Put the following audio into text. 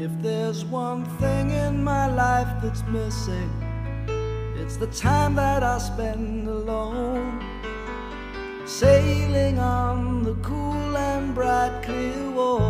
If there's one thing in my life that's missing, it's the time that I spend alone. Sailing on the cool and bright clear water.